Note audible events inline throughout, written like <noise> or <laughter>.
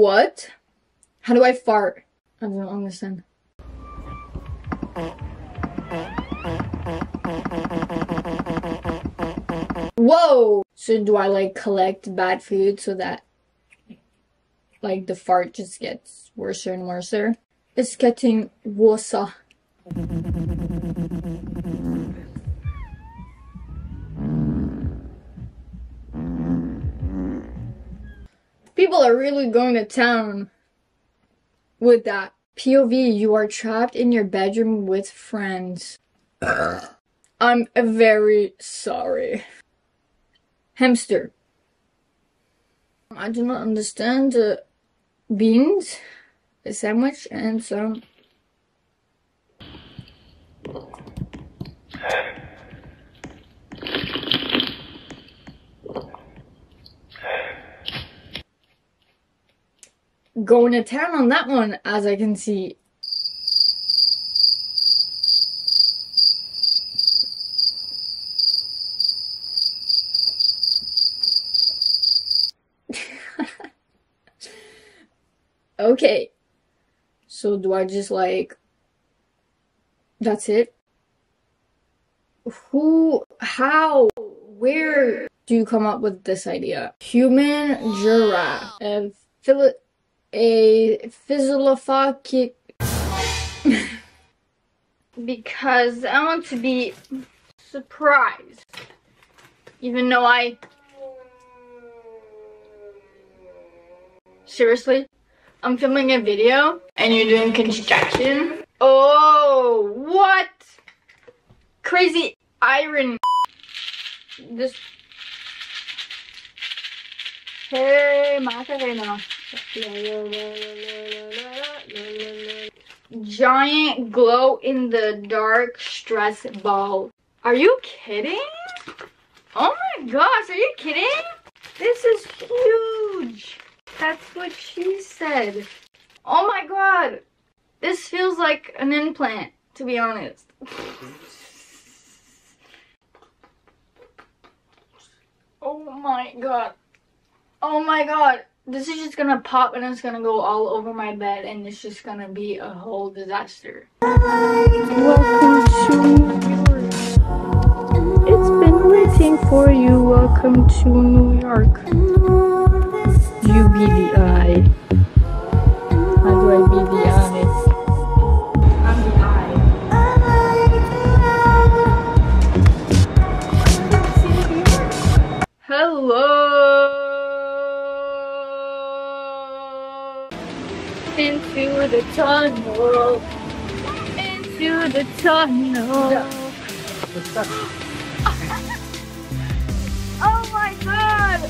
What? How do I fart? I don't understand. Whoa! So do I like collect bad food so that like the fart just gets worse and worse? It's getting worse. People are really going to town with that. POV, you are trapped in your bedroom with friends. <sighs> I'm very sorry. Hamster. I do not understand uh, beans, a sandwich, and some. Going to town on that one, as I can see. <laughs> okay. So do I just like that's it? Who how where do you come up with this idea? Human giraffe. A philo- a physiologic <laughs> because I want to be surprised. Even though I Seriously? I'm filming a video and you're doing construction? Oh, what? Crazy iron. This. Hey, Macarena. Giant glow in the dark stress ball. Are you kidding? Oh my gosh, are you kidding? This is huge. That's what she said. Oh my god. This feels like an implant, to be honest. <laughs> oh my god. Oh my god. This is just gonna pop and it's gonna go all over my bed and it's just gonna be a whole disaster. It's been waiting for you. Welcome to New York. You be the eye. Tunnel. Into the tunnel. <laughs> oh my god!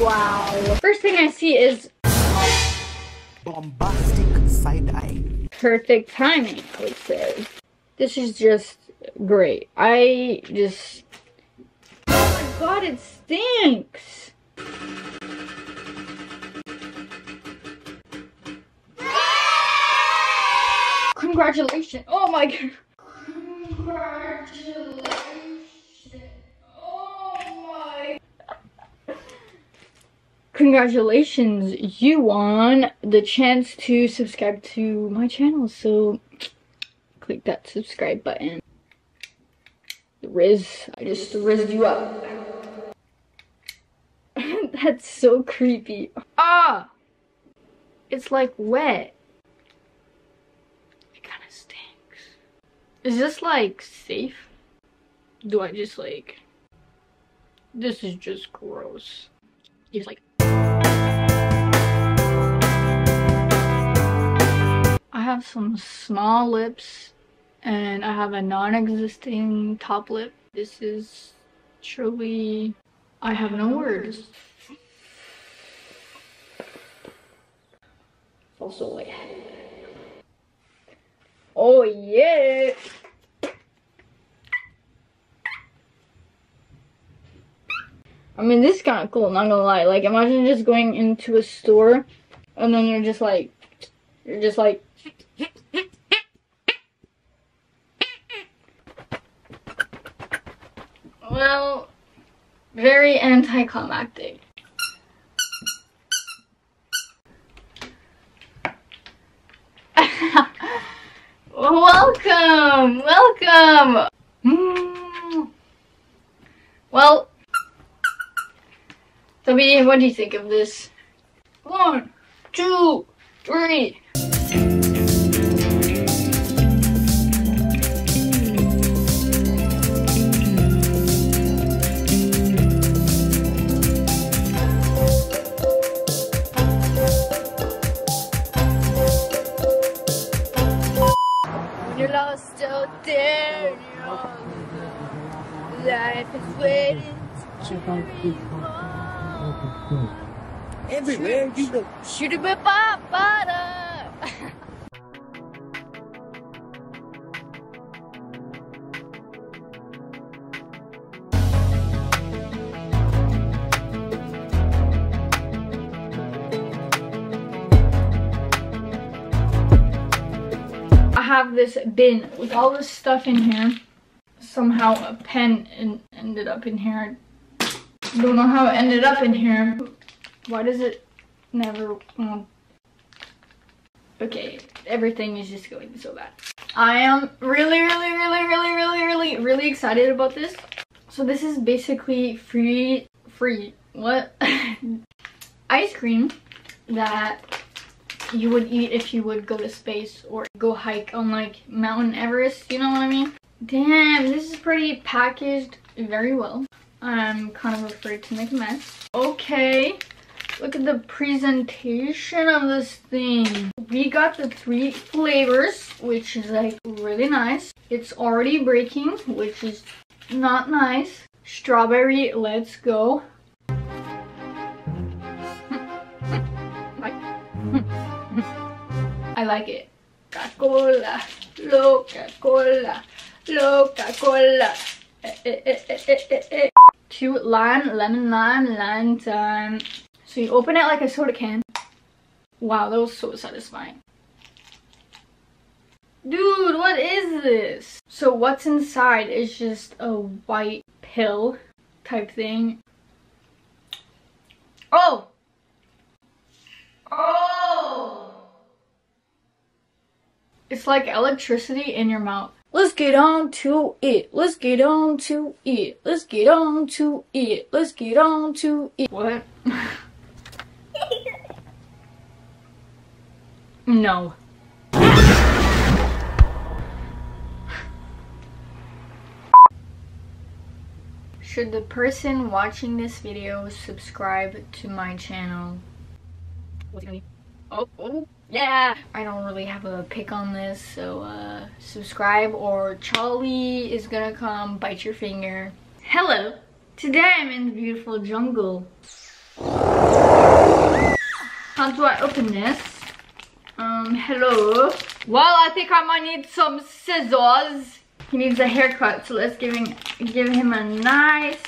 Wow. First thing I see is bombastic side eye. perfect timing, it says. This is just great. I just. God, it stinks! Congratulations! Oh my god! Congratulations! Oh my Congratulations, you won the chance to subscribe to my channel. So click that subscribe button. The Riz, I just rizzed you up. That's so creepy. Ah! It's like wet. It kind of stinks. Is this like safe? Do I just like. This is just gross. He's like. I have some small lips and I have a non-existing top lip. This is truly I have no words. Also wait. Oh yeah. I mean, this is kind of cool, not gonna lie. Like, imagine just going into a store and then you're just like, you're just like, Well, very anticlimactic. Welcome, welcome. Well, Toby, what do you think of this? One, two, three. Everywhere you look. Shoot a bit butter. I have this bin with all this stuff in here. Somehow a pen en- ended up in here. Don't know how it ended up in here. Why does it never well, Okay, everything is just going so bad. I am really, really, really, really, really, really, really excited about this. So this is basically free, free, what? <laughs> Ice cream that you would eat if you would go to space or go hike on like Mount Everest, you know what I mean? Damn, this is pretty packaged very well. I'm kind of afraid to make a mess. Okay, look at the presentation of this thing. We got the three flavors, which is like really nice. It's already breaking, which is not nice. Strawberry, let's go. <laughs> I like it. Coca-Cola, Coca-Cola, Coca-Cola. Eh, eh, eh, Cute lime, lemon lime, lime time. So you open it like a soda can. Wow, that was so satisfying. Dude, what is this? So what's inside is just a white pill type thing. Oh! Oh! It's like electricity in your mouth. Let's get on to it. Let's get on to it. Let's get on to it. Let's get on to it. What? <laughs> no. Should the person watching this video subscribe to my channel? What's it gonna be? Oh, oh, yeah! I don't really have a pick on this, so uh, subscribe or Charlie is gonna come bite your finger. Hello! Today I'm in the beautiful jungle. How do I open this? Um, hello? Well, I think I might need some scissors. He needs a haircut, so let's give him, give him a nice,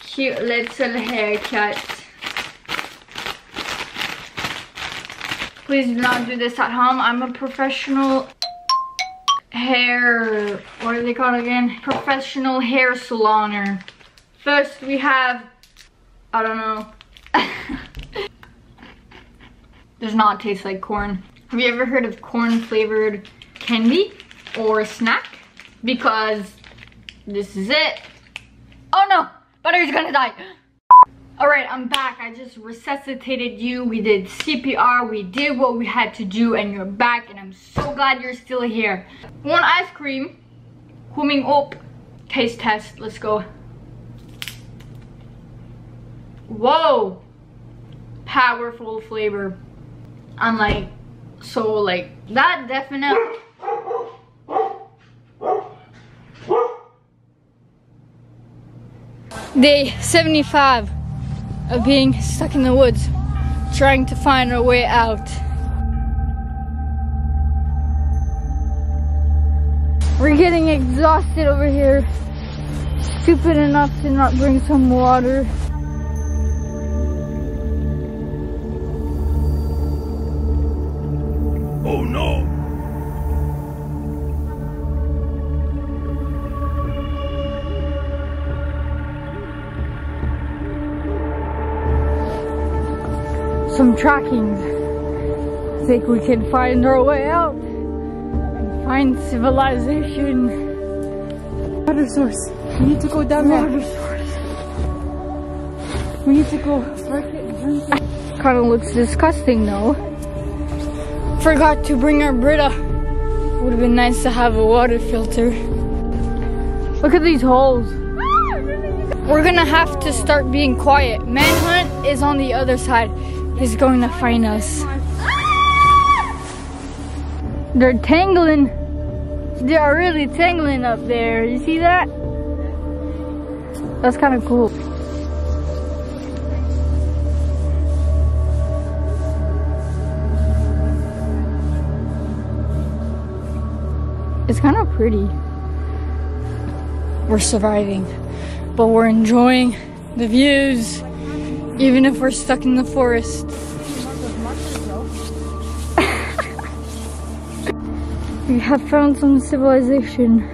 cute little haircut. Please do not do this at home. I'm a professional hair, what are they called again? Professional hair saloner. First we have, I don't know. <laughs> Does not taste like corn. Have you ever heard of corn flavored candy or snack? Because this is it. Oh no, Butter's gonna die. All right, I'm back. I just resuscitated you. We did CPR. We did what we had to do and you're back and I'm so glad you're still here. One ice cream. Coming up. Taste test. Let's go. Whoa. Powerful flavor. I'm like, so like, that definitely. Day 75 of being stuck in the woods, trying to find our way out. We're getting exhausted over here. Stupid enough to not bring some water. Oh no! Some trackings. Think we can find our way out and find civilization. Water source. We need to go down there. Water source. We need to go work it and drink it. Kind of looks disgusting though. Forgot to bring our Brita. Would have been nice to have a water filter. Look at these holes. We're gonna have to start being quiet. Manhunt is on the other side. He's going to find us. They're tangling. They are really tangling up there. You see that? That's kind of cool. It's kind of pretty. We're surviving, but we're enjoying the views, even if we're stuck in the forest. <laughs> we have found some civilization. <laughs>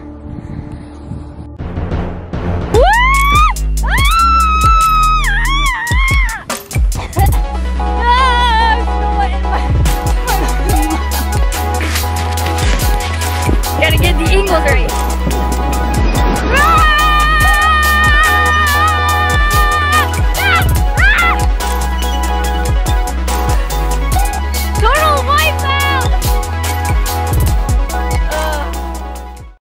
Gotta get the angles right.